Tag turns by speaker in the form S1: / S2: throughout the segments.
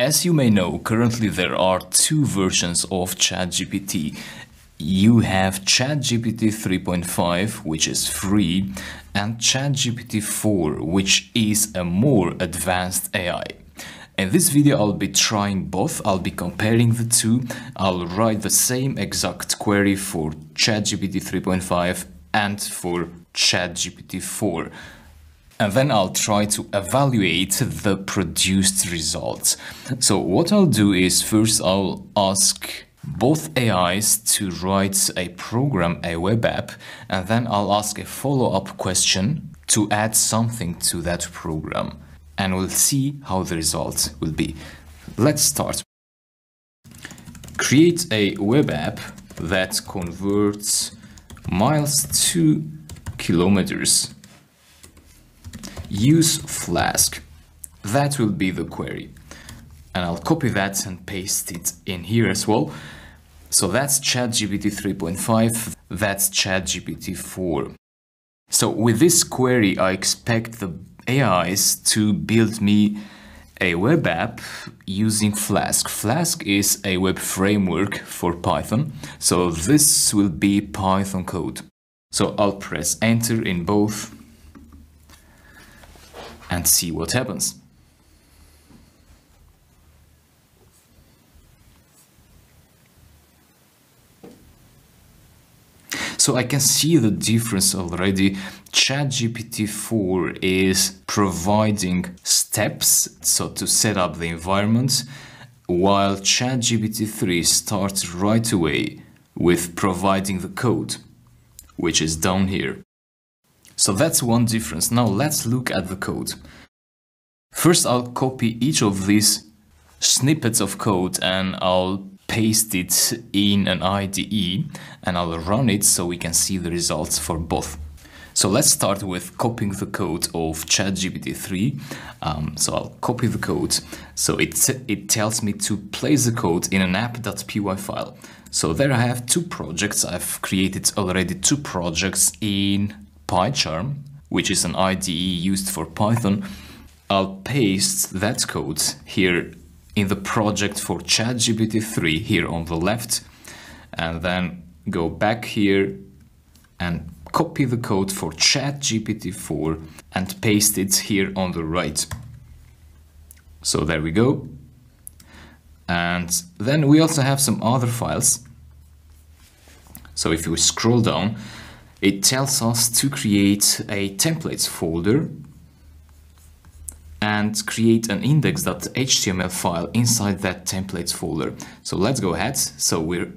S1: As you may know, currently there are two versions of ChatGPT. You have ChatGPT 3.5, which is free, and ChatGPT 4, which is a more advanced AI. In this video, I'll be trying both. I'll be comparing the two. I'll write the same exact query for ChatGPT 3.5 and for ChatGPT 4 and then I'll try to evaluate the produced results. So what I'll do is first I'll ask both AIs to write a program, a web app, and then I'll ask a follow-up question to add something to that program. And we'll see how the results will be. Let's start. Create a web app that converts miles to kilometers use Flask. That will be the query. And I'll copy that and paste it in here as well. So that's ChatGPT 3.5, that's ChatGPT 4. So with this query, I expect the AIs to build me a web app using Flask. Flask is a web framework for Python. So this will be Python code. So I'll press enter in both and see what happens. So I can see the difference already. ChatGPT 4 is providing steps so to set up the environment, while ChatGPT 3 starts right away with providing the code, which is down here. So that's one difference. Now let's look at the code. First, I'll copy each of these snippets of code and I'll paste it in an IDE and I'll run it so we can see the results for both. So let's start with copying the code of ChatGPT 3. Um, so I'll copy the code. So it, it tells me to place the code in an app.py file. So there I have two projects. I've created already two projects in PyCharm, which is an IDE used for Python, I'll paste that code here in the project for ChatGPT 3 here on the left, and then go back here and copy the code for ChatGPT 4 and paste it here on the right. So there we go. And then we also have some other files. So if you scroll down, it tells us to create a templates folder and create an index.html file inside that templates folder. So let's go ahead. So we're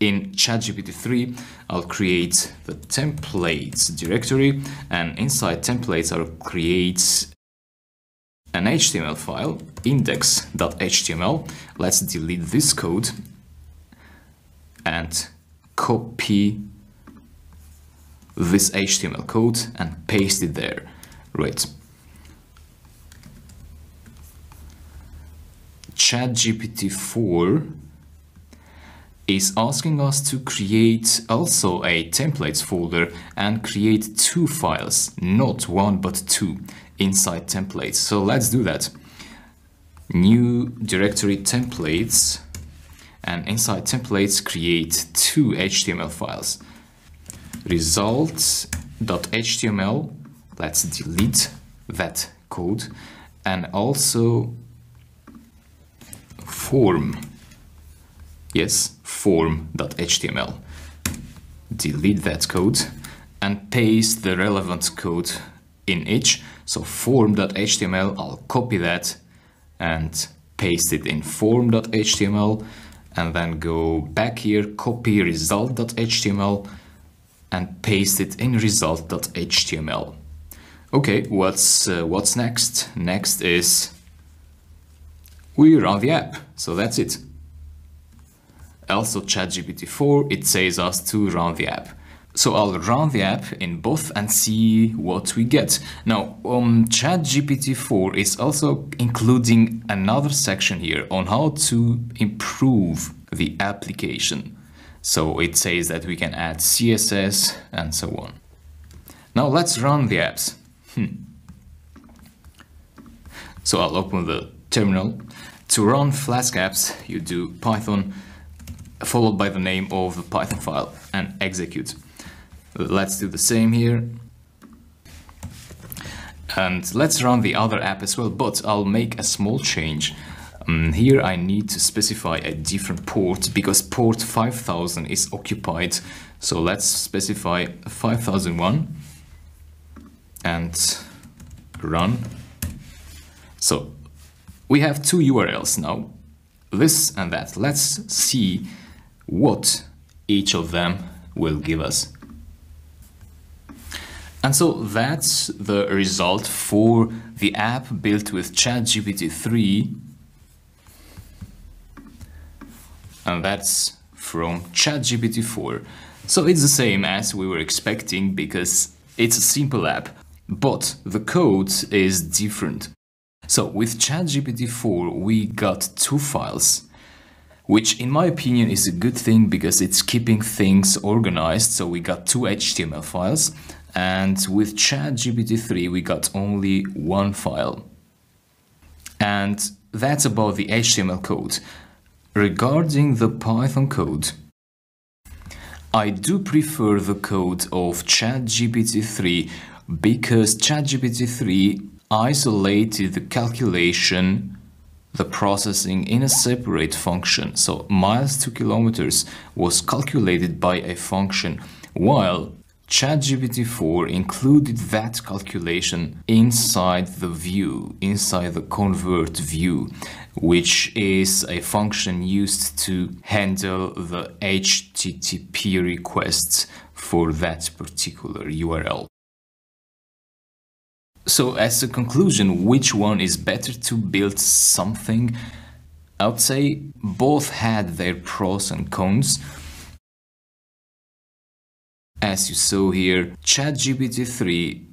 S1: in ChatGPT 3, I'll create the templates directory and inside templates I'll create an HTML file, index.html. Let's delete this code and copy this HTML code and paste it there. Right. ChatGPT 4 is asking us to create also a templates folder and create two files, not one but two inside templates. So let's do that. New directory templates and inside templates create two HTML files results.html let's delete that code and also form yes form.html delete that code and paste the relevant code in each so form.html I'll copy that and paste it in form.html and then go back here copy result.html and paste it in result.html. Okay, what's uh, what's next? Next is we run the app. So that's it. Also ChatGPT 4, it says us to run the app. So I'll run the app in both and see what we get. Now, um, ChatGPT 4 is also including another section here on how to improve the application. So it says that we can add CSS and so on. Now let's run the apps. Hmm. So I'll open the terminal. To run Flask apps, you do python followed by the name of the Python file and execute. Let's do the same here. And let's run the other app as well, but I'll make a small change. Um, here I need to specify a different port because port 5000 is occupied. So let's specify 5001 and run. So we have two URLs now, this and that. Let's see what each of them will give us. And so that's the result for the app built with ChatGPT 3. And that's from ChatGPT 4. So it's the same as we were expecting because it's a simple app, but the code is different. So with ChatGPT 4, we got two files, which in my opinion is a good thing because it's keeping things organized. So we got two HTML files and with ChatGPT 3, we got only one file. And that's about the HTML code. Regarding the Python code, I do prefer the code of ChatGPT 3 because ChatGPT 3 isolated the calculation, the processing in a separate function. So miles to kilometers was calculated by a function, while ChatGPT 4 included that calculation inside the view, inside the convert view, which is a function used to handle the HTTP requests for that particular URL. So as a conclusion, which one is better to build something? I would say both had their pros and cons. As you saw here, ChatGPT 3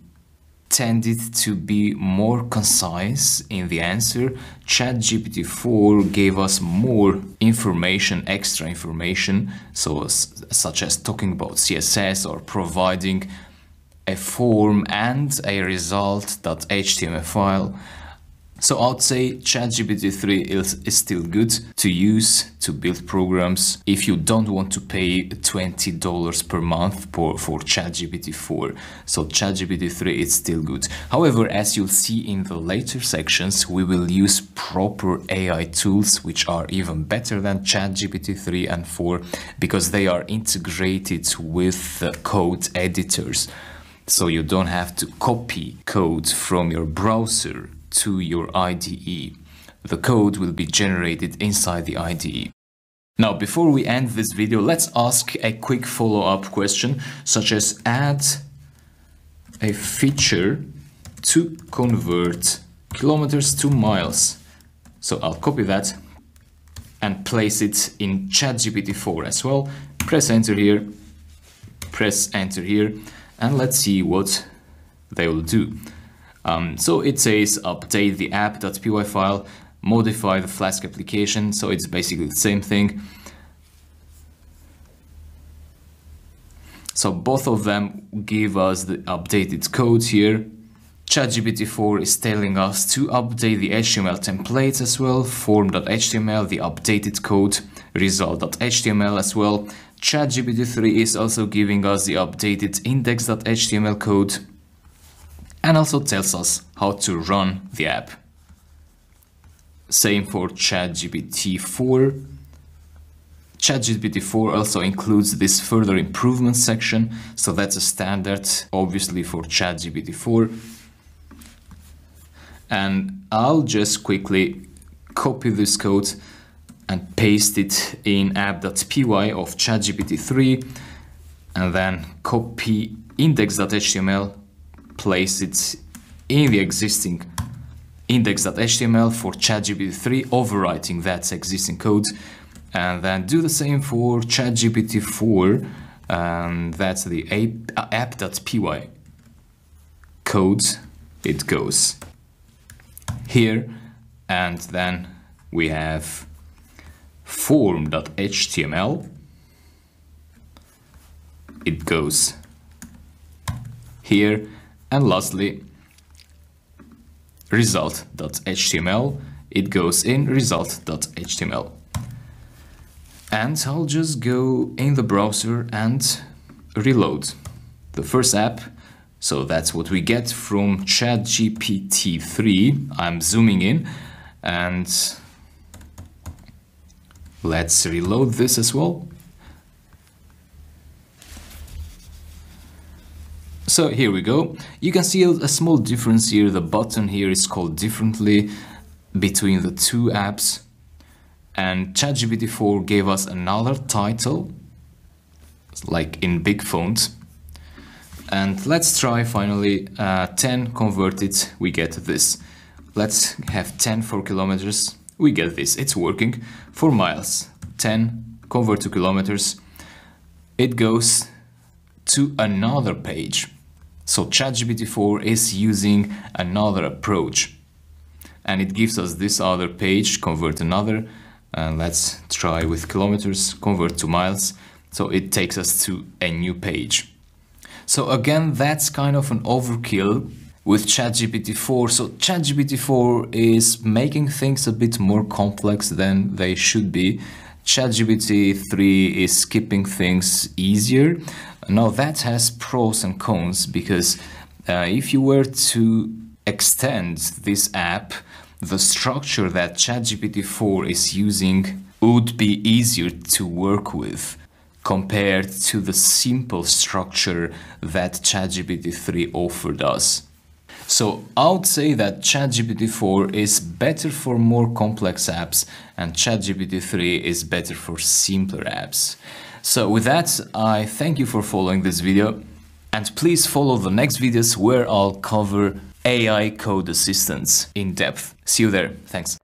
S1: tended to be more concise in the answer. ChatGPT 4 gave us more information, extra information, so such as talking about CSS or providing a form and a result.html file. So I'd say ChatGPT 3 is, is still good to use to build programs if you don't want to pay $20 per month for, for ChatGPT 4. So ChatGPT 3 is still good. However, as you'll see in the later sections, we will use proper AI tools which are even better than ChatGPT 3 and 4 because they are integrated with code editors so you don't have to copy code from your browser to your IDE. The code will be generated inside the IDE. Now, before we end this video, let's ask a quick follow-up question, such as add a feature to convert kilometers to miles. So I'll copy that and place it in ChatGPT 4 as well. Press enter here, press enter here, and let's see what they will do. Um, so it says update the app.py file, modify the Flask application, so it's basically the same thing. So both of them give us the updated code here. ChatGPT 4 is telling us to update the HTML templates as well, form.html, the updated code, result.html as well, ChatGPT 3 is also giving us the updated index.html code and also tells us how to run the app. Same for ChatGPT 4. ChatGPT 4 also includes this further improvement section, so that's a standard obviously for ChatGPT 4. And I'll just quickly copy this code and paste it in app.py of ChatGPT 3 and then copy index.html, place it in the existing index.html for ChatGPT 3, overwriting that existing code, and then do the same for ChatGPT 4, and that's the app.py code. It goes here, and then we have form.html it goes here and lastly result.html it goes in result.html. And I'll just go in the browser and reload the first app. So that's what we get from ChatGPT 3. I'm zooming in and let's reload this as well. So here we go. You can see a small difference here. The button here is called differently between the two apps. And ChatGPT 4 gave us another title, like in big font. And let's try finally uh, 10 converted, we get this. Let's have 10 for kilometers, we get this, it's working. For miles, 10 convert to kilometers, it goes to another page. So ChatGPT-4 is using another approach and it gives us this other page, convert another, and let's try with kilometers, convert to miles. So it takes us to a new page. So again, that's kind of an overkill with ChatGPT-4. So ChatGPT-4 is making things a bit more complex than they should be. ChatGPT 3 is skipping things easier. Now that has pros and cons because uh, if you were to extend this app, the structure that ChatGPT 4 is using would be easier to work with compared to the simple structure that ChatGPT 3 offered us. So I would say that ChatGPT 4 is better for more complex apps and ChatGPT 3 is better for simpler apps. So with that, I thank you for following this video and please follow the next videos where I'll cover AI code assistants in depth. See you there. Thanks.